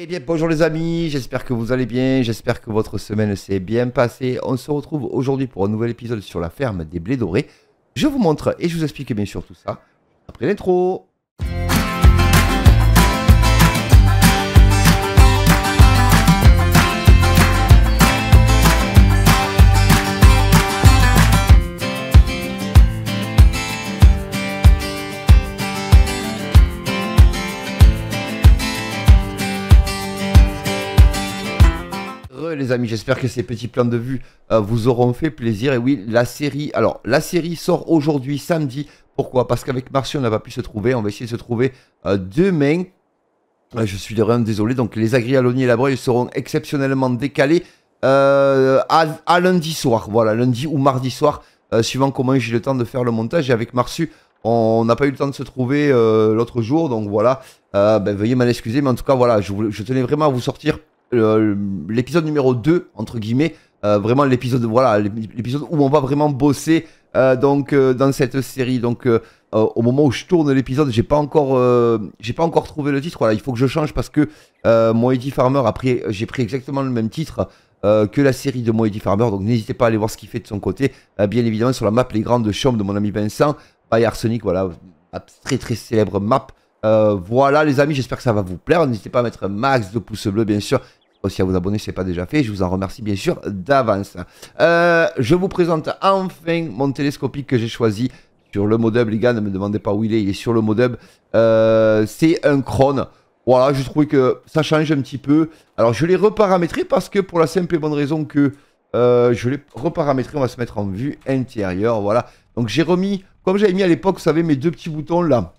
Eh bien, bonjour les amis, j'espère que vous allez bien, j'espère que votre semaine s'est bien passée. On se retrouve aujourd'hui pour un nouvel épisode sur la ferme des blés dorés. Je vous montre et je vous explique bien sûr tout ça après l'intro. Amis, j'espère que ces petits plans de vue euh, vous auront fait plaisir. Et oui, la série, alors la série sort aujourd'hui, samedi. Pourquoi? Parce qu'avec Marcy, on n'a pas pu se trouver. On va essayer de se trouver euh, demain. Euh, je suis vraiment désolé. Donc les agrialoniers et la broye seront exceptionnellement décalés à, lundi soir. Voilà, lundi ou mardi soir, suivant comment j'ai le temps de faire le montage. Et avec Marsu, on n'a pas eu le temps de se trouver l'autre jour. Donc voilà, ben, veuillez m'en excuser. Mais en tout cas, voilà, je, je tenais vraiment à vous sortir l'épisode numéro 2, entre guillemets, euh, vraiment l'épisode voilà, l'épisode où on va vraiment bosser euh, donc euh, dans cette série. Donc au moment où je tourne l'épisode, j'ai pas encore j'ai pas encore trouvé le titre. Voilà, il faut que je change parce que Moedy Farmer j'ai pris exactement le même titre. que la série de Moedy Farmer, donc n'hésitez pas à aller voir ce qu'il fait de son côté. bien évidemment, sur la map Les Grandes Chambres de mon ami Vincent, by Arsenic, voilà, très très célèbre map. Voilà les amis, j'espère que ça va vous plaire. N'hésitez pas à mettre un max de pouces bleus, bien sûr aussi à vous abonner si ce n'est pas déjà fait. Je vous en remercie bien sûr d'avance. Euh, je vous présente enfin mon télescopique que j'ai choisi sur le modem. Les gars, ne me demandez pas où il est. Il est sur le modem. Euh, c'est un Krone. Voilà, je trouvais que ça change un petit peu. Alors, je l'ai reparamétré parce que pour la simple et bonne raison que euh, je l'ai reparamétré. On va se mettre en vue intérieure. Voilà. Donc, j'ai remis, comme j'avais mis à l'époque, vous savez, mes deux petits boutons là.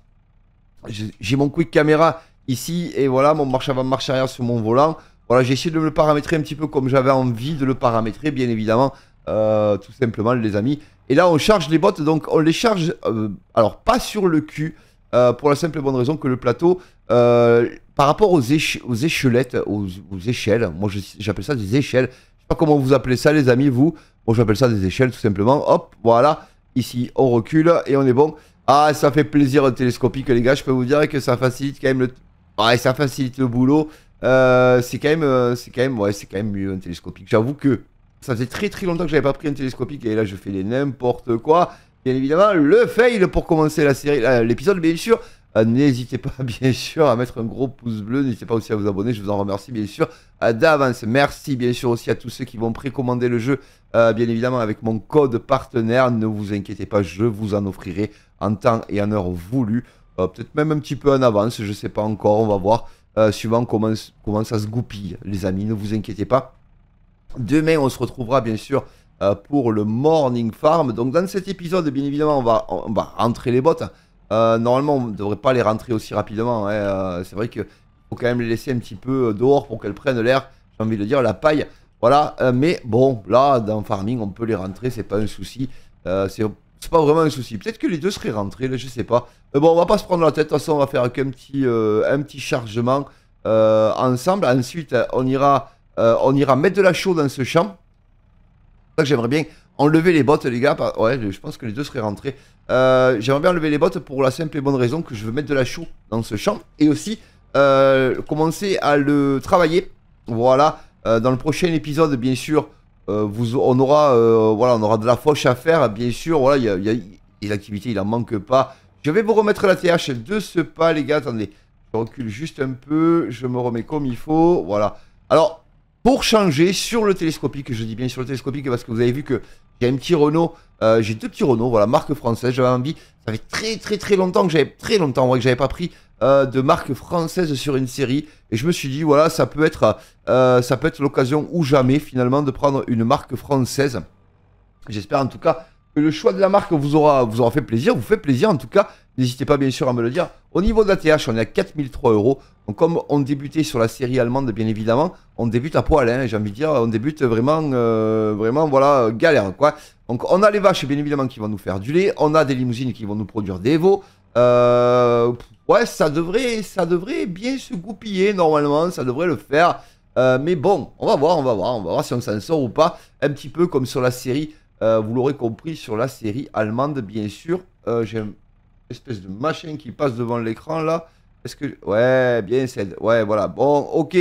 J'ai mon quick caméra ici et voilà, mon marche avant, marche arrière sur mon volant. Voilà, j'ai essayé de le paramétrer un petit peu comme j'avais envie de le paramétrer, bien évidemment, euh, tout simplement, les amis. Et là, on charge les bottes, donc on les charge, euh, alors pas sur le cul, euh, pour la simple et bonne raison que le plateau, par rapport aux, aux échelettes, aux, échelles, moi j'appelle ça des échelles, je sais pas comment vous appelez ça, les amis, vous, moi j'appelle ça des échelles, tout simplement. Hop, voilà, ici, on recule et on est bon. Ah, ça fait plaisir télescopique, les gars, je peux vous dire que ça facilite quand même le... Ouais, ça facilite le boulot. Euh, c'est quand même, euh, c'est quand ouais, c'est quand même mieux un télescopique. J'avoue que ça faisait très très longtemps que j'avais pas pris un télescopique et là je fais n'importe quoi. Bien évidemment, le fail pour commencer l'épisode, bien sûr. Euh, n'hésitez pas bien sûr à mettre un gros pouce bleu, n'hésitez pas aussi à vous abonner, je vous en remercie bien sûr d'avance. Merci bien sûr aussi à tous ceux qui vont précommander le jeu, bien évidemment avec mon code partenaire. Ne vous inquiétez pas, je vous en offrirai en temps et en heure voulu. Peut-être même un petit peu en avance, je sais pas encore, on va voir. Euh, suivant comment, ça se goupille, les amis, ne vous inquiétez pas. Demain, on se retrouvera bien sûr euh, pour le Morning Farm. Donc dans cet épisode, bien évidemment, on va, rentrer les bottes. Euh, normalement, on ne devrait pas les rentrer aussi rapidement. Hein. c'est vrai qu'il faut quand même les laisser un petit peu dehors pour qu'elles prennent l'air. J'ai envie de dire, la paille. Voilà, mais bon, là, dans Farming, on peut les rentrer, c'est pas un souci. c'est c'est pas vraiment un souci. Peut-être que les deux seraient rentrés, là, je sais pas. Mais bon, on va pas se prendre la tête. De toute façon, on va faire petit, euh, un petit chargement euh, ensemble. Ensuite, on ira, euh, mettre de la chaux dans ce champ. J'aimerais bien enlever les bottes, les gars. Ouais, je pense que les deux seraient rentrés. j'aimerais bien enlever les bottes pour la simple et bonne raison que je veux mettre de la chaux dans ce champ. Et aussi, commencer à le travailler. Voilà. Dans le prochain épisode, bien sûr, euh, vous, on, aura, euh, voilà, on aura de la fauche à faire, bien sûr. Voilà, il y a, les activités, il en manque pas. Je vais vous remettre la TH de ce pas, les gars. Attendez, je recule juste un peu. Je me remets comme il faut. Voilà. Alors, pour changer sur le télescopique, je dis bien sur le télescopique parce que vous avez vu que j'ai un petit Renault, euh, j'ai deux petits Renault, voilà, marque française, j'avais envie, ça fait très très très longtemps que j'avais, très longtemps, ouais, que j'avais pas pris euh, de marque française sur une série, et je me suis dit, voilà, ça peut être, euh, ça être l'occasion ou jamais finalement de prendre une marque française. J'espère en tout cas que le choix de la marque vous aura, vous aura fait plaisir, vous fait plaisir en tout cas. N'hésitez pas bien sûr à me le dire. Au niveau de la TH, on est à 4003 euros. Donc comme on débutait sur la série allemande, bien évidemment, on débute à poil, hein, j'ai envie de dire, on débute vraiment, euh, vraiment, voilà, galère, quoi. Donc on a les vaches, bien évidemment, qui vont nous faire du lait, on a des limousines qui vont nous produire des veaux. Euh, ouais, ça devrait, ça devrait bien se goupiller, normalement, ça devrait le faire. Euh, mais bon, on va voir, on va voir, on va voir si on s'en sort ou pas. Un petit peu comme sur la série, vous l'aurez compris, sur la série allemande, bien sûr. j'ai une espèce de machin qui passe devant l'écran, là. Est-ce que... Ouais, bien, c'est... Ouais, voilà. Bon, ok.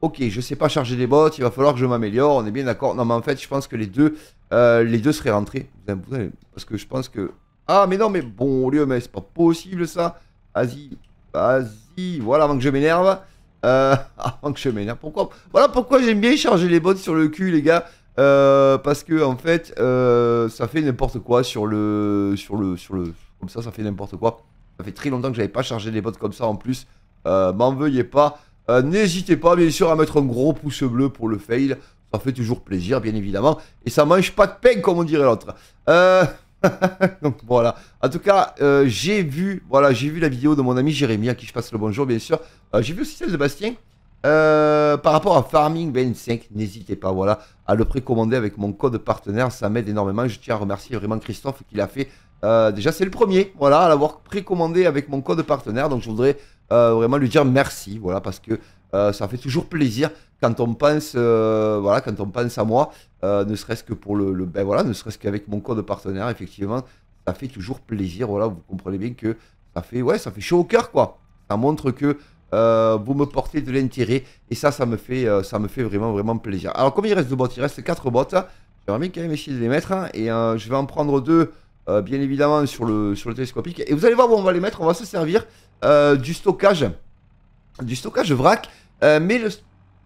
Ok, je sais pas charger des bottes, il va falloir que je m'améliore, on est bien d'accord. Non, mais en fait, je pense que les deux, euh, les deux seraient rentrés. Parce que je pense que... Ah, mais non, mais bon lieu, mais c'est pas possible, ça. Vas-y, vas-y. Voilà, avant que je m'énerve. Euh, avant que je m'énerve. Pourquoi Voilà pourquoi j'aime bien charger les bottes sur le cul, les gars. Euh, parce que, en fait, euh, ça fait n'importe quoi sur le... Sur le... Sur le... Comme ça, ça fait n'importe quoi. Ça fait très longtemps que j'avais pas chargé les bottes comme ça, en plus. M'en veuillez pas. Euh, n'hésitez pas bien sûr à mettre un gros pouce bleu pour le fail. Ça fait toujours plaisir, bien évidemment. Et ça mange pas de pain, comme on dirait l'autre. Euh, donc voilà. En tout cas, euh, j'ai vu, voilà, j'ai vu la vidéo de mon ami Jérémy, à qui je passe le bonjour, bien sûr. j'ai vu aussi celle de Bastien. par rapport à Farming 25, n'hésitez pas, voilà, à le précommander avec mon code partenaire. Ça m'aide énormément. Je tiens à remercier vraiment Christophe qui l'a fait. déjà, c'est le premier, voilà, à l'avoir précommandé avec mon code partenaire. Donc, je voudrais euh, vraiment lui dire merci, voilà, parce que euh, ça fait toujours plaisir quand on pense, euh, voilà, quand on pense à moi, ne serait-ce que pour le, ben voilà, ne serait-ce qu'avec mon code partenaire, effectivement, ça fait toujours plaisir, voilà, vous comprenez bien que ça fait, ouais, ça fait chaud au cœur, quoi. Ça montre que vous me portez de l'intérêt et ça, ça me fait, ça me fait vraiment, vraiment plaisir. Alors, combien il reste de bottes Il reste 4 bottes. J'aimerais bien quand même essayer de les mettre hein, et je vais en prendre deux. bien évidemment sur le, sur le télescopique. Et vous allez voir où on va les mettre, on va se servir euh, du stockage, du stockage vrac, euh, mais, le,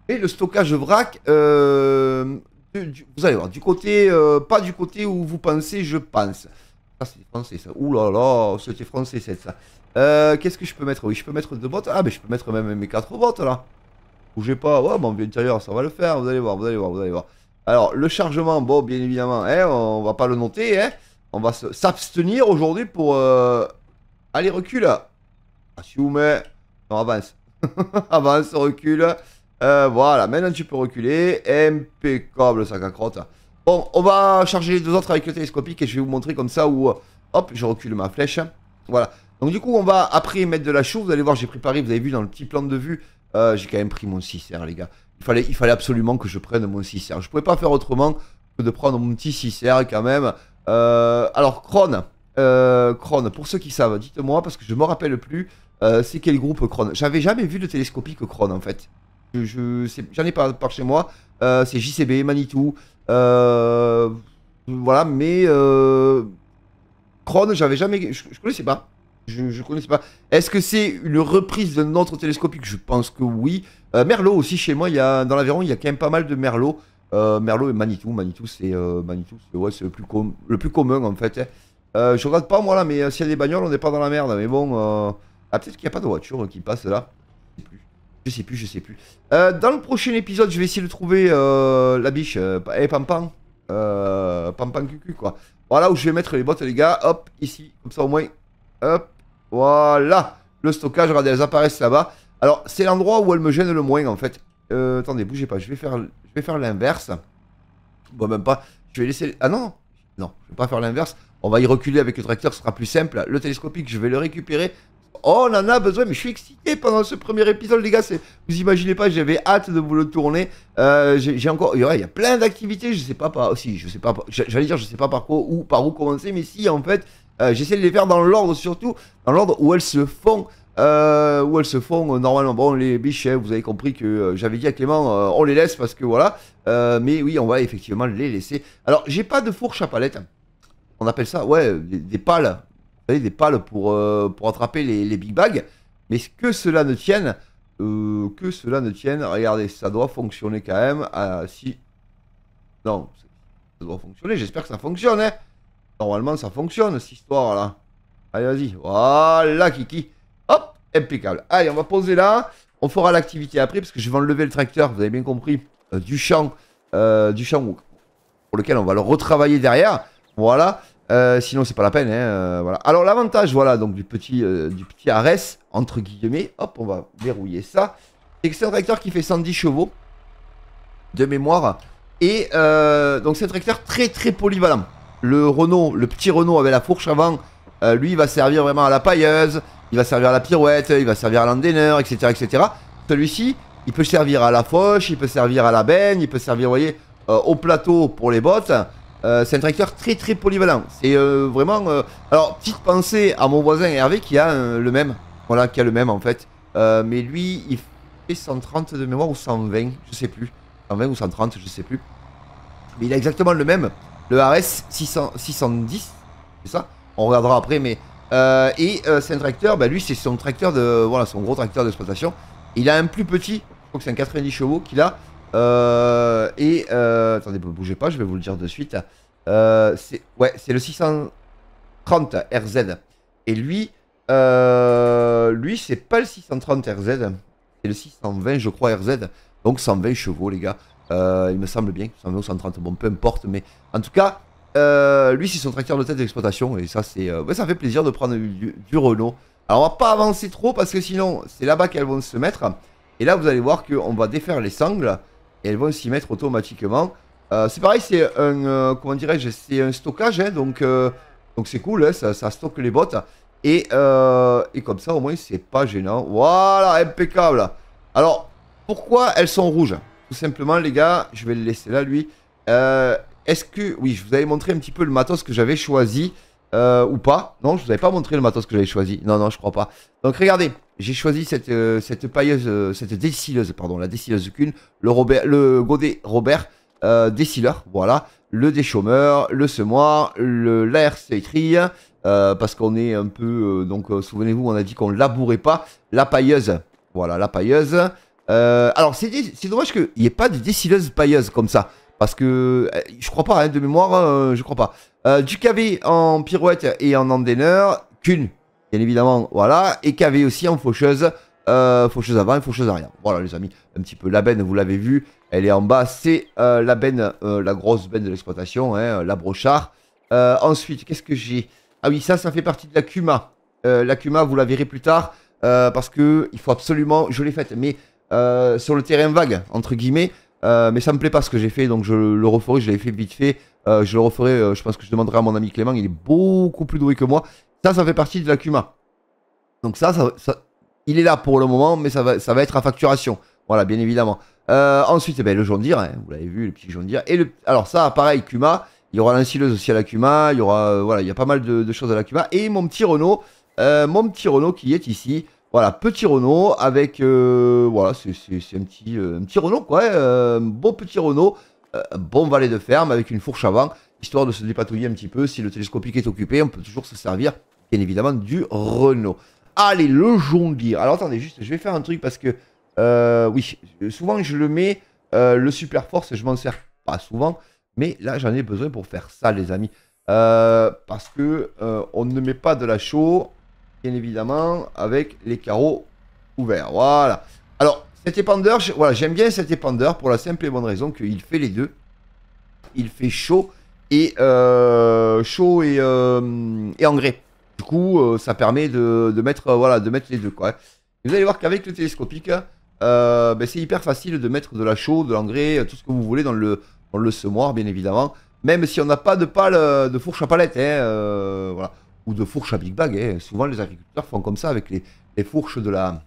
le stockage vrac, euh, vous allez voir, du côté, pas du côté où vous pensez, je pense. Ah, c'est français ça. Ouh là là, c'était français c'est ça. Qu'est-ce que je peux mettre? Oui, je peux mettre deux bottes. Ah, mais je peux mettre même mes quatre bottes là. Bougez pas. Ouais, mon vieux intérieur, ça va le faire. Vous allez voir, vous allez voir, vous allez voir. Alors, le chargement, bon, bien évidemment, hein, on va pas le noter. Hein. On va s'abstenir aujourd'hui pour... Allez, recule met Non, avance. avance, recule. Euh, voilà, maintenant tu peux reculer. Impeccable, sac à crotte. Bon, on va charger les deux autres avec le télescopique et je vais vous montrer comme ça où... Hop, je recule ma flèche. Voilà. Donc du coup, on va après mettre de la chaux. Vous allez voir, j'ai préparé, vous avez vu dans le petit plan de vue, euh, j'ai quand même pris mon 6 les gars. Il fallait, il fallait absolument que je prenne mon 6 Je pouvais pas faire autrement que de prendre mon petit 6 quand même. Euh, alors, Kron. Euh, pour ceux qui savent, dites-moi, parce que je me rappelle plus. Euh, c'est quel groupe Kron J'avais jamais vu de télescopique Kron en fait. Je, J'en ai pas par chez moi. Euh, c'est JCB, Manitou. Euh, voilà, mais Kron, j'avais jamais. Je, connaissais pas. Je, je connaissais pas. Est-ce que c'est une reprise d'un autre télescopique? Je pense que oui. Merlot aussi, chez moi, dans l'Aveyron, il y a quand même pas mal de Merlot. Merlot et Manitou. Manitou, c'est Manitou, ouais, le, plus le plus commun en fait. Hein. je regarde pas moi là, mais s'il y a des bagnoles, on n'est pas dans la merde. Mais bon, ah, peut-être qu'il n'y a pas de voiture qui passe là. Je sais plus, je sais plus. Euh, dans le prochain épisode, je vais essayer de trouver euh, la biche. Euh, eh, Pampan. Euh, Pampan cucu, quoi. Voilà où je vais mettre les bottes, les gars. Hop, ici. Comme ça, au moins. Hop. Voilà. Le stockage, regardez, elles apparaissent là-bas. Alors, c'est l'endroit où elles me gênent le moins, en fait. Attendez, bougez pas. Je vais faire, je vais faire l'inverse. Bon, même pas. Je vais laisser... Ah non Non, je vais pas faire l'inverse. On va y reculer avec le tracteur, ce sera plus simple. Le télescopique, je vais le récupérer. Oh, on en a besoin, mais je suis excité pendant ce premier épisode, les gars. Vous imaginez pas, j'avais hâte de vous le tourner. Euh, j'ai encore, il y a plein d'activités. Je sais pas par, je sais pas, j'allais dire, je sais pas par quoi ou par où commencer, mais si, en fait, euh, j'essaie de les faire dans l'ordre surtout, dans l'ordre où elles se font. Euh, où elles se font normalement. Bon, les biches, hein, vous avez compris que j'avais dit à Clément, on les laisse parce que voilà. mais oui, on va effectivement les laisser. Alors, j'ai pas de fourche à palette. On appelle ça, ouais, des pales des pales pour, euh, pour attraper les, big bags. Mais que cela ne tienne, euh, que cela ne tienne, regardez, ça doit fonctionner quand même. Ah, si. Non, ça doit fonctionner, j'espère que ça fonctionne. Hein. Normalement, ça fonctionne, cette histoire-là. Allez, vas-y. Voilà, Kiki. Hop, impeccable. Allez, on va poser là. On fera l'activité après, parce que je vais enlever le tracteur, vous avez bien compris, euh, du champ, du champ pour lequel on va le retravailler derrière. Voilà. Euh, sinon, c'est pas la peine. Hein, euh. Alors, l'avantage, voilà, donc du petit, euh, du petit Ares, entre guillemets, hop, on va verrouiller ça. C'est que c'est un tracteur qui fait 110 chevaux de mémoire. Et donc, c'est un tracteur très, très polyvalent. Le Renault, le petit Renault avec la fourche avant, lui, il va servir vraiment à la pailleuse, il va servir à la pirouette, il va servir à l'endaineur, etc., etc. Celui-ci, il peut servir à la foche, il peut servir à la benne, il peut servir, vous voyez, au plateau pour les bottes. Euh, c'est un tracteur très très polyvalent. C'est euh, vraiment. Euh, alors, petite pensée à mon voisin Hervé qui a le même. Voilà, qui a le même en fait. mais lui, il fait 130 de mémoire ou 120, je sais plus. 120 ou 130, je sais plus. Mais il a exactement le même. Le RS 600, 610, c'est ça? On regardera après, mais... et c'est un tracteur, bah lui c'est son tracteur de... Voilà, son gros tracteur d'exploitation. Il a un plus petit, je crois que c'est un 90 chevaux qu'il a. Euh, et euh, attendez, ne bougez pas, je vais vous le dire de suite. Euh, c'est ouais, c'est le 630 RZ. Et lui, lui, c'est pas le 630 RZ, c'est le 620, je crois RZ. Donc 120 chevaux, les gars. il me semble bien, 120 ou 130, bon, peu importe, mais en tout cas, lui, c'est son tracteur de tête d'exploitation et ça, c'est, ça fait plaisir de prendre du, du, Renault. Alors, on va pas avancer trop parce que sinon, c'est là-bas qu'elles vont se mettre. Et là, vous allez voir qu'on va défaire les sangles et elles vont s'y mettre automatiquement. Euh, c'est pareil, c'est un, euh, comment dirais-je, c'est un stockage, hein, donc euh, donc c'est cool, hein, ça, stocke les bottes. Et, et comme ça, au moins, c'est pas gênant. Voilà, impeccable. Alors, pourquoi elles sont rouges? Tout simplement, les gars, je vais le laisser là, lui. Est-ce que, oui, je vous avais montré un petit peu le matos que j'avais choisi. Ou pas. Non, je vous avais pas montré le matos que j'avais choisi. Non, non, je crois pas. Donc regardez, j'ai choisi cette, euh, cette pailleuse, euh, cette décileuse, pardon, la décileuse Kuhn, le, le Godet Robert euh, décileur, voilà, le déchômeur, le semoir, le l'air euh, parce qu'on est un peu, donc souvenez-vous, on a dit qu'on labourait pas, la pailleuse, voilà, la pailleuse. alors c'est dommage qu'il n'y ait pas de décileuse pailleuse comme ça, parce que je crois pas, hein, de mémoire, je crois pas. Du KV en pirouette et en endaineur, qu'une bien évidemment, voilà, et qu'avait aussi en faucheuse, euh, faucheuse avant et faucheuse arrière. Voilà les amis, un petit peu la benne, vous l'avez vu, elle est en bas, c'est euh, la benne, euh, la grosse benne de l'exploitation, hein, la brochard. ensuite, qu'est-ce que j'ai? Ah oui, ça, ça fait partie de la Cuma. la Cuma, vous la verrez plus tard, parce que il faut absolument, je l'ai faite, mais sur le terrain vague, entre guillemets, mais ça me plaît pas ce que j'ai fait, donc je le referai, je l'ai fait vite fait. je le referai, je pense que je demanderai à mon ami Clément, il est beaucoup plus doué que moi. Ça, ça fait partie de la Kuma. Donc ça, ça, il est là pour le moment, mais ça va, être à facturation. Voilà, bien évidemment. Euh, ensuite, eh ben, le Jondir, hein, vous l'avez vu, le petit Jondir. Et alors ça, pareil, Kuma. Il y aura l'insileuse aussi à la Kuma. Il y aura, euh, voilà, il y a pas mal de, choses à la Kuma. Et mon petit Renault, euh, mon petit Renault qui est ici. Voilà, petit Renault avec, voilà, c'est un petit, un petit Renault quoi, un beau petit Renault, bon valet de ferme avec une fourche avant, histoire de se dépatouiller un petit peu. Si le télescopique est occupé, on peut toujours se servir bien évidemment du Renault. Allez, le jonglier. Alors attendez, juste, je vais faire un truc parce que, euh, oui, souvent je le mets, euh, le super force, je m'en sers pas souvent, mais là j'en ai besoin pour faire ça, les amis. Euh, parce que on ne met pas de la chaux, bien évidemment, avec les carreaux ouverts. Voilà. Alors, cet épandeur, voilà, j'aime bien cet épandeur pour la simple et bonne raison qu'il fait les deux. Il fait chaud et chaud et, et engrais. Du coup, euh, ça permet de, mettre, euh, voilà, de mettre les deux. Quoi. vous allez voir qu'avec le télescopique, euh, ben, c'est hyper facile de mettre de la chaux, de l'engrais, tout ce que vous voulez dans le, le semoir, bien évidemment. Même si on n'a pas de pale, de fourche à palette, hein, voilà. Ou de fourche à big bag. Hein. Souvent, les agriculteurs font comme ça avec les, fourches de la.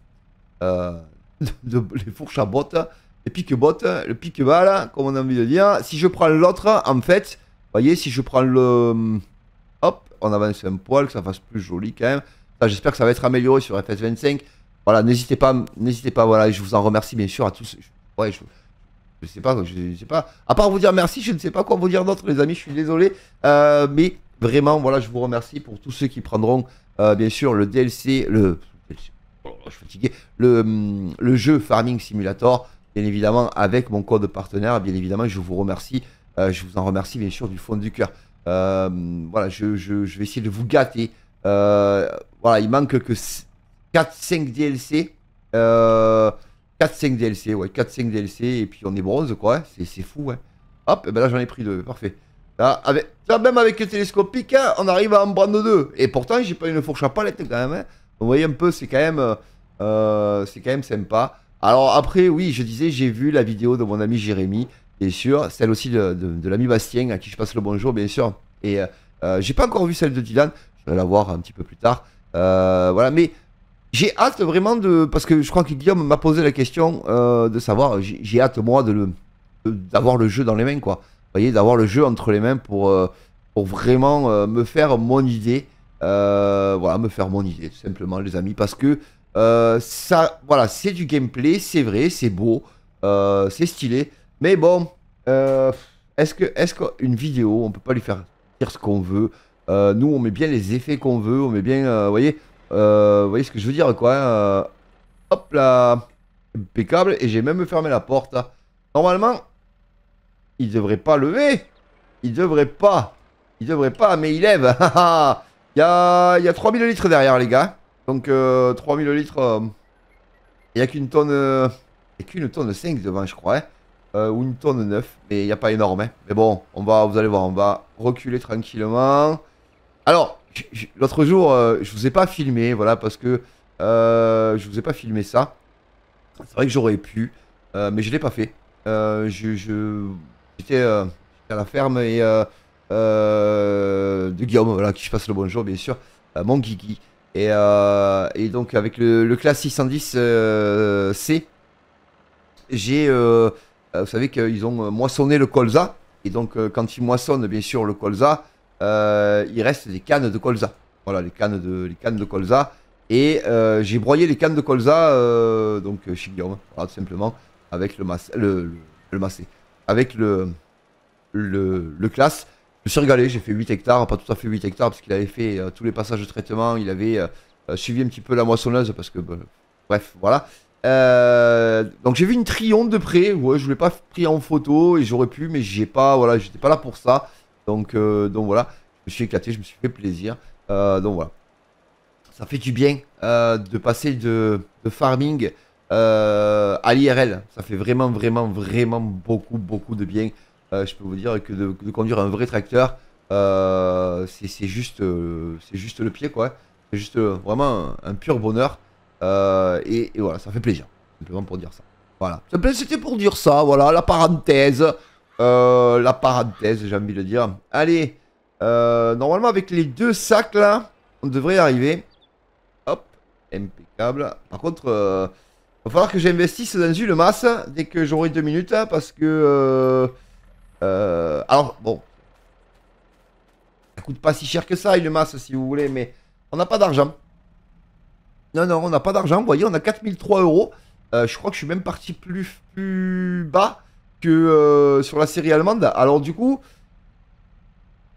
les fourches à bottes, les pique-bottes, le pique-balle, comme on a envie de dire. Si je prends l'autre, en fait, voyez, si je prends le on avance un poil, que ça fasse plus joli quand même. J'espère que ça va être amélioré sur FS25. Voilà, n'hésitez pas, n'hésitez pas, voilà, je vous en remercie bien sûr à tous. Ouais, je, je sais pas, je, sais pas. À part vous dire merci, je ne sais pas quoi vous dire d'autre, les amis, je suis désolé. Euh, mais vraiment, voilà, je vous remercie pour tous ceux qui prendront, euh, bien sûr, le DLC, le. Oh, je fatigué. Le, hum, le jeu Farming Simulator, bien évidemment, avec mon code partenaire, bien évidemment, je vous remercie. Euh, je vous en remercie, bien sûr, du fond du cœur. Euh, voilà, je, vais essayer de vous gâter. Voilà, il manque que 4-5 DLC. 4-5 DLC, ouais, 4-5 DLC, et puis on est bronze, quoi. C'est fou, hein. Hop, et ben là j'en ai pris deux, parfait. Là, avec, même avec le télescopique, hein, on arrive à en prendre deux. Et pourtant, j'ai pas une fourche à palette quand même. Hein. Vous voyez un peu, c'est quand même, euh, c'est quand même sympa. Alors après, oui, je disais, j'ai vu la vidéo de mon ami Jérémy bien sûr. Celle aussi de, l'ami Bastien, à qui je passe le bonjour, bien sûr. Et euh, euh, j'ai pas encore vu celle de Dylan. Je vais la voir un petit peu plus tard. Euh, voilà, mais j'ai hâte vraiment de. Parce que je crois que Guillaume m'a posé la question de savoir. J'ai hâte, moi, de d'avoir le jeu dans les mains, quoi. Voyez, d'avoir le jeu entre les mains pour, pour vraiment me faire mon idée. voilà, me faire mon idée, tout simplement, les amis. Parce que ça, voilà, c'est du gameplay, c'est vrai, c'est beau, c'est stylé. Mais bon, est-ce que, est-ce qu'une vidéo, on peut pas lui faire dire ce qu'on veut? Nous, on met bien les effets qu'on veut, on met bien, vous voyez, voyez ce que je veux dire, quoi. Hein, hop là, impeccable. Et j'ai même fermé la porte. Normalement, il devrait pas lever. Il devrait pas. Il devrait pas, mais il lève. il, y a, il y a 3000 litres derrière, les gars. Donc, euh, 3000 litres. Euh, il n'y a qu'une tonne. Euh, il n'y a qu'une tonne 5 devant, je crois. Hein. Euh, ou une tonne 9. Mais il n'y a pas énorme. Hein. Mais bon, on va, vous allez voir, on va reculer tranquillement. Alors, l'autre jour, je vous ai pas filmé, voilà, parce que je vous ai pas filmé ça. C'est vrai que j'aurais pu, mais je l'ai pas fait. je, j'étais à la ferme et de Guillaume, voilà, qui je passe le bonjour, bien sûr, mon Guigui. Et, donc avec le, le classe 610C, j'ai, vous savez qu'ils ont moissonné le colza. Et donc quand ils moissonnent bien sûr le colza, il reste des cannes de colza. Voilà, les cannes de, les cannes de colza. Et euh, j'ai broyé les cannes de colza, euh, donc euh, chez Guillaume, voilà, tout simplement, avec le, massé, le, le, massé, avec le, le, classe. Je me suis régalé, j'ai fait 8 hectares, pas tout à fait 8 hectares, parce qu'il avait fait tous les passages de traitement, il avait suivi un petit peu la moissonneuse, parce que, bref, voilà. donc j'ai vu une triomphe de près, je voulais pas pris en photo, et j'aurais pu, mais j'ai pas, voilà, j'étais pas là pour ça. Donc, donc voilà, je me suis éclaté, je me suis fait plaisir. donc voilà ça fait du bien euh, de passer de, farming euh, à l'IRL. Ça fait vraiment, vraiment, vraiment beaucoup, beaucoup de bien. Euh, je peux vous dire que de, conduire un vrai tracteur, c'est juste, c'est juste le pied, quoi. C'est juste vraiment un, pur bonheur. Et, voilà, ça fait plaisir. Simplement pour dire ça. Voilà. C'était pour dire ça, voilà, la parenthèse. la parenthèse, j'ai envie de dire. Allez, normalement avec les deux sacs là, on devrait arriver. Impeccable. Par contre, euh, va falloir que j'investisse dans une masse dès que j'aurai deux minutes hein, parce que... Euh, euh, alors, bon. Ça coûte pas si cher que ça une masse si vous voulez, mais on n'a pas d'argent. Non, non, on n'a pas d'argent. Vous voyez, on a 4003 euros. je crois que je suis même parti plus, plus bas que sur la série allemande. Alors du coup,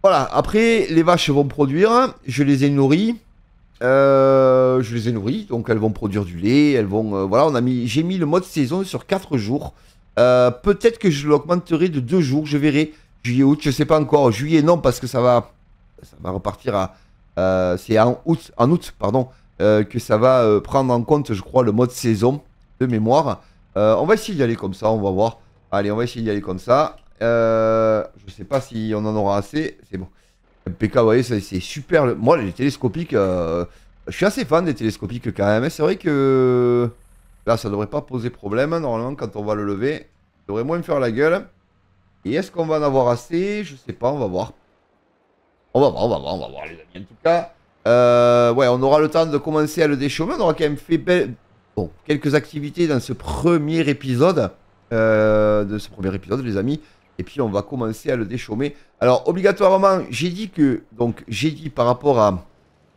voilà. Après, les vaches vont produire. Je les ai nourries. Euh, je les ai nourries, donc elles vont produire du lait, elles vont... Euh, voilà, on a mis, j'ai mis le mode saison sur 4 jours. Euh, peut-être que je l'augmenterai de 2 jours, je verrai. Juillet, août, je sais pas encore. Juillet, non, parce que ça va, ça va repartir à... c'est en août, en août, pardon, que ça va prendre en compte, je crois, le mode saison de mémoire. on va essayer d'y aller comme ça, on va voir. Allez, on va essayer d'y aller comme ça. je sais pas si on en aura assez. C'est bon. MPK, vous voyez, c'est super. Moi, les télescopiques, euh, je suis assez fan des télescopiques quand même. C'est vrai que là, ça devrait pas poser problème. Normalement, quand on va le lever, il devrait moins faire la gueule. Et est-ce qu'on va en avoir assez? Je sais pas, on va voir. On va voir, on va voir, on va voir, les amis. En tout cas, euh, ouais, on aura le temps de commencer à le déchaumer. On aura quand même fait quelques activités dans ce premier épisode. Euh, de ce premier épisode, les amis. Et puis on va commencer à le déchaumer. Alors obligatoirement, j'ai dit que donc j'ai dit par rapport à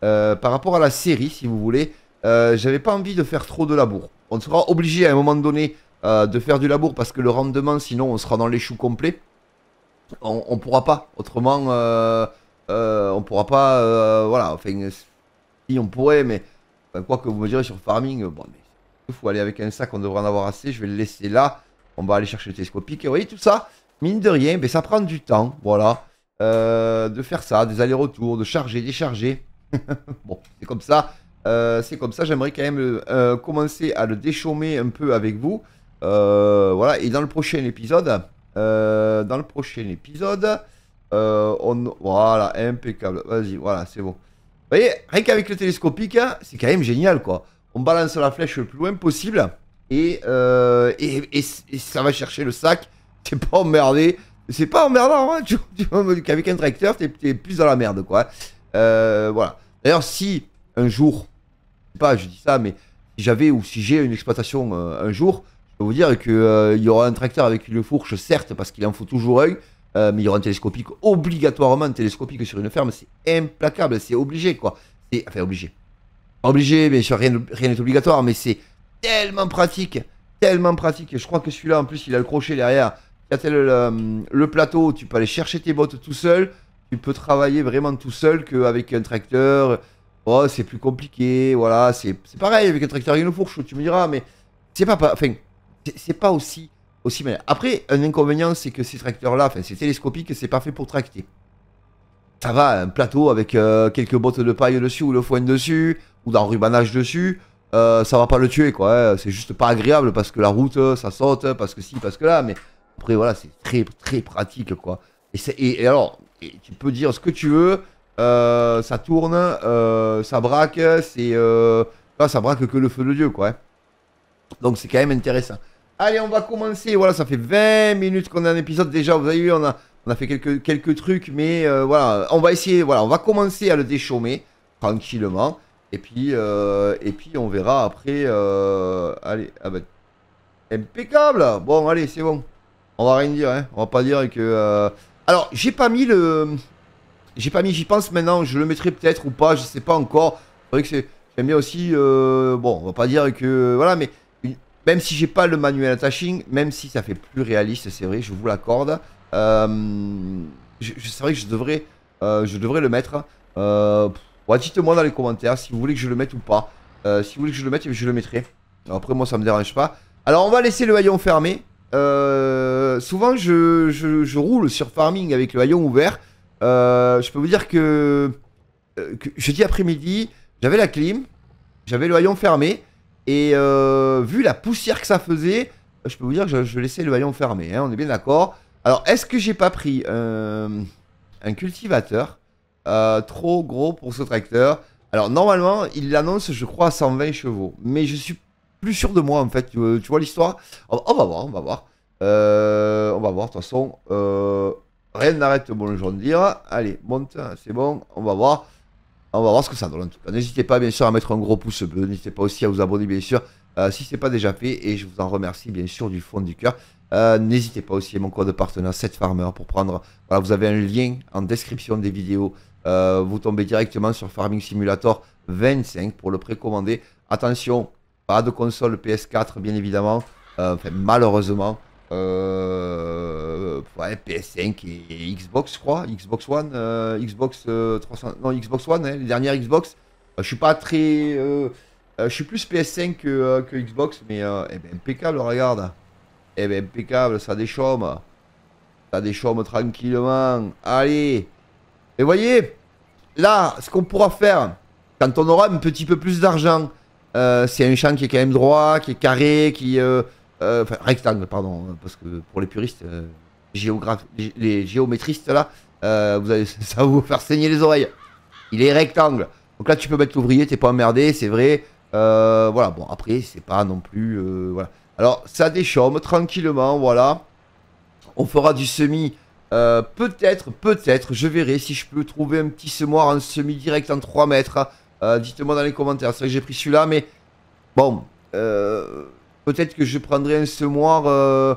euh, par rapport à la série, si vous voulez, euh, j'avais pas envie de faire trop de labour. On sera obligé à un moment donné euh, de faire du labour parce que le rendement, sinon on sera dans les choux complets. On, on pourra pas. Autrement, on pourra pas. voilà. Enfin, si on pourrait, mais quoi que vous me direz sur farming, bon, mais il faut aller avec un sac, on devrait en avoir assez. Je vais le laisser là. On va aller chercher le télescopique. Vous voyez tout ça mine de rien, ça prend du temps, voilà, euh, de faire ça, des allers-retours, de charger, décharger. bon, c'est comme ça. Euh, c'est comme ça, j'aimerais quand même euh, commencer à le déchaumer un peu avec vous. voilà, et dans le prochain épisode, dans le prochain épisode, on, voilà, impeccable. Vas-y, voilà, c'est bon. Vous voyez, rien qu'avec le télescopique, hein, c'est quand même génial, quoi. On balance la flèche le plus loin possible et, et, et ça va chercher le sac t'es pas emmerdé. C'est pas emmerdant, hein, tu, qu'avec un tracteur, t'es, plus dans la merde, quoi. Euh, voilà. D'ailleurs, si un jour, je sais pas, je dis ça, mais si j'avais ou si j'ai une exploitation euh, un jour, je peux vous dire qu'il euh, y aura un tracteur avec une fourche, certes, parce qu'il en faut toujours un, mais il y aura un télescopique, obligatoirement un télescopique sur une ferme, c'est implacable, c'est obligé, quoi. C'est, enfin, obligé. Obligé, bien sûr, rien n'est obligatoire, mais c'est tellement pratique, tellement pratique. Je crois que celui-là, en plus, il a le crochet derrière. Y a le, le plateau, tu peux aller chercher tes bottes tout seul. Tu peux travailler vraiment tout seul qu'avec un tracteur. Oh, c'est plus compliqué, voilà, c'est pareil avec un tracteur et une fourche, tu me diras, mais c'est pas, enfin, c'est pas aussi, aussi mal. Après, un inconvénient, c'est que ces tracteurs-là, enfin, c'est télescopique, c'est pas fait pour tracter. Ça va, un plateau avec euh, quelques bottes de paille dessus ou le foin dessus, ou d'enrubanage dessus, euh, ça va pas le tuer, quoi. Hein. C'est juste pas agréable parce que la route, ça saute, parce que si, parce que là, mais après, voilà, c'est très, très pratique, quoi. Et, alors, tu peux dire ce que tu veux, euh, ça tourne, euh, ça braque, c'est. Euh, ça braque que le feu de Dieu, quoi. Hein. Donc c'est quand même intéressant. Allez, on va commencer. Voilà, ça fait 20 minutes qu'on a un épisode déjà. Vous avez vu, on a, on a fait quelques, quelques trucs, mais voilà, on va essayer. Voilà, on va commencer à le déchaumer tranquillement. Et puis, et puis on verra après. allez, ah ben, impeccable. Bon, allez, c'est bon. On va rien dire, hein. On va pas dire que. Alors, j'ai pas mis le. J'ai pas mis, j'y pense maintenant, je le mettrai peut-être ou pas, je sais pas encore. C'est vrai que c'est. J'aime bien aussi. Euh, bon, on va pas dire que. Voilà, mais. même si j'ai pas le manuel attaching, même si ça fait plus réaliste, c'est vrai, je vous l'accorde. Euh, c'est vrai que je devrais, euh, je devrais le mettre. Euh, Dites-moi dans les commentaires si vous voulez que je le mette ou pas. si vous voulez que je le mette, je le mettrai. après, moi, ça me dérange pas. Alors, on va laisser le haillon fermé. Souvent, je, roule sur farming avec le haillon ouvert. Euh, je peux vous dire que, euh, jeudi après-midi, j'avais la clim, j'avais le haillon fermé, et euh, vu la poussière que ça faisait, je peux vous dire que je, laissais le haillon fermé, hein, on est bien d'accord. Alors, est-ce que j'ai pas pris un cultivateur trop gros pour ce tracteur? Alors, normalement, il l'annonce, je crois, à 120 chevaux, mais je suis plus sûr de moi, en fait. Tu, vois l'histoire? On, va voir, on va voir. on va voir, de toute façon. Rien n'arrête bon John dire. Allez, monte, c'est bon, on va voir. On va voir ce que ça donne. N'hésitez pas bien sûr à mettre un gros pouce bleu. N'hésitez pas aussi à vous abonner bien sûr euh, si ce n'est pas déjà fait. Et je vous en remercie bien sûr du fond du cœur. Euh, n'hésitez pas aussi à mon code partenaire 7farmer pour prendre. Voilà, vous avez un lien en description des vidéos. Euh, vous tombez directement sur Farming Simulator 25 pour le précommander. Attention, pas de console PS4 bien évidemment. enfin, malheureusement. Euh, ouais, PS5 et, Xbox, je crois. Xbox One, euh, Xbox 300, euh, non Xbox One, hein, les dernières Xbox. je suis pas très, je suis plus PS5 que, que Xbox, mais eh ben, impeccable, regarde. Eh ben, impeccable, ça déchaume. Ça déchaume tranquillement. Allez. Et voyez, là, ce qu'on pourra faire, quand on aura un petit peu plus d'argent, c'est un champ qui est quand même droit, qui est carré, qui euh, enfin, rectangle, pardon, parce que pour les puristes, euh, les, géométristes là, euh, vous allez, ça va vous faire saigner les oreilles. Il est rectangle. Donc là, tu peux mettre l'ouvrier, t'es pas emmerdé, c'est vrai. voilà, bon, après, c'est pas non plus. voilà. Alors, ça déchaume tranquillement, voilà. On fera du semi. peut-être, peut-être, je verrai si je peux trouver un petit semoir en semi direct en 3 mètres. Dites-moi dans les commentaires. C'est vrai que j'ai pris celui-là, mais bon. Euh, Peut-être que je prendrai un semoir. Euh,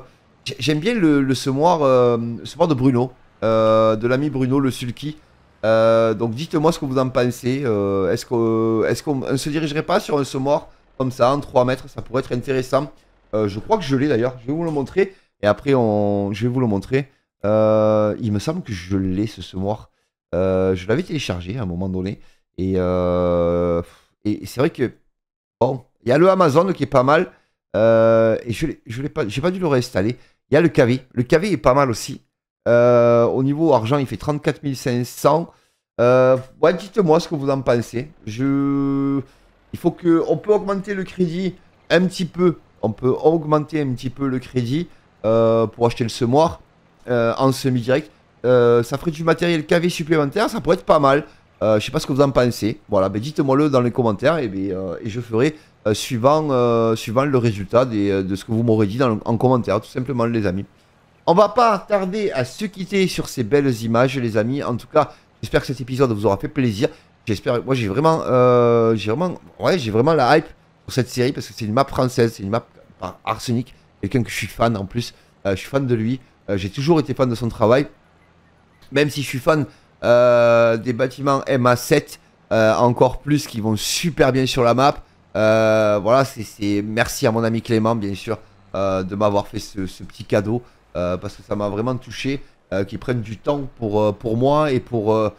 j'aime bien le, semoir, euh, semoir de Bruno, euh, de l'ami Bruno, le sulky. donc dites-moi ce que vous en pensez. est-ce qu'on est ne se dirigerait pas sur un semoir comme ça, en 3 mètres Ça pourrait être intéressant. je crois que je l'ai d'ailleurs. Je vais vous le montrer. Et après, on... je vais vous le montrer. il me semble que je l'ai, ce semoir. je l'avais téléchargé à un moment donné. Et, et c'est vrai que, bon, il y a le Amazon qui est pas mal. Euh, et je n'ai pas, pas dû le réinstaller. Il y a le KV. Le KV est pas mal aussi. Euh, au niveau argent, il fait 34 500. Euh, ouais, dites-moi ce que vous en pensez. Je... Il faut que... On peut augmenter le crédit un petit peu. On peut augmenter un petit peu le crédit pour acheter le semoir en semi-direct. ça ferait du matériel KV supplémentaire. Ça pourrait être pas mal. Je sais pas ce que vous en pensez. Voilà, ben dites-moi le dans les commentaires et, ben, et je ferai euh, suivant, euh, suivant le résultat euh, de ce que vous m'aurez dit en commentaire, tout simplement, les amis. On va pas tarder à se quitter sur ces belles images, les amis. En tout cas, j'espère que cet épisode vous aura fait plaisir. J'espère, moi j'ai vraiment, j'ai vraiment, ouais, j'ai vraiment la hype pour cette série parce que c'est une map française, c'est une map par Arsenic, quelqu'un que je suis fan en plus. je suis fan de lui. j'ai toujours été fan de son travail, même si je suis fan des bâtiments MA7 encore plus, qui vont super bien sur la map. voilà, c'est merci à mon ami Clément, bien sûr, de m'avoir fait ce, petit cadeau, parce que ça m'a vraiment touché, qu'ils prennent du temps pour, moi et pour,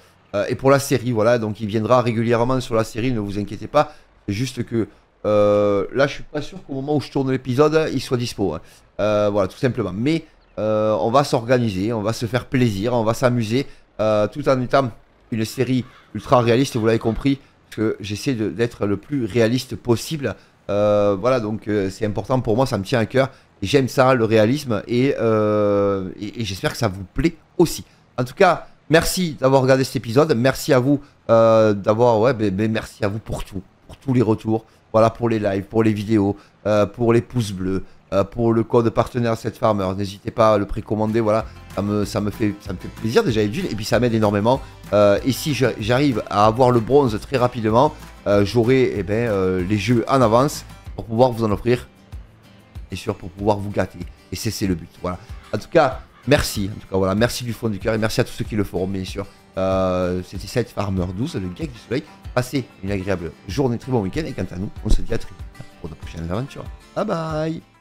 la série. Voilà, donc il viendra régulièrement sur la série, ne vous inquiétez pas. C'est juste que là, je suis pas sûr qu'au moment où je tourne l'épisode, il soit dispo. Hein. voilà, tout simplement. Mais euh, on va s'organiser, on va se faire plaisir, on va s'amuser, euh, tout en étant une série ultra réaliste, vous l'avez compris, que j'essaie d'être le plus réaliste possible. Euh, voilà, donc c'est important pour moi, ça me tient à cœur. J'aime ça, le réalisme, et, j'espère que ça vous plaît aussi. En tout cas, merci d'avoir regardé cet épisode, merci à vous d'avoir, ouais, ben, ben, merci à vous pour tout, pour tous les retours, voilà, pour les lives, pour les vidéos, pour les pouces bleus, euh, pour le code partenaire cette farmer. N'hésitez pas à le précommander, voilà, ça me, ça fait, ça me fait plaisir déjà et puis ça m'aide énormément. Euh, et si j'arrive à avoir le bronze très rapidement, euh, j'aurai eh ben, les jeux en avance pour pouvoir vous en offrir, et sûr pour pouvoir vous gâter. Et c'est le but, voilà. En tout cas, merci, en tout cas voilà, merci du fond du cœur et merci à tous ceux qui le feront, bien sûr. C'était cette Farmer 12, le geek du soleil. Passez une agréable journée, très bon week-end et quant à nous, on se dit à très pour de prochaines aventures. Bye bye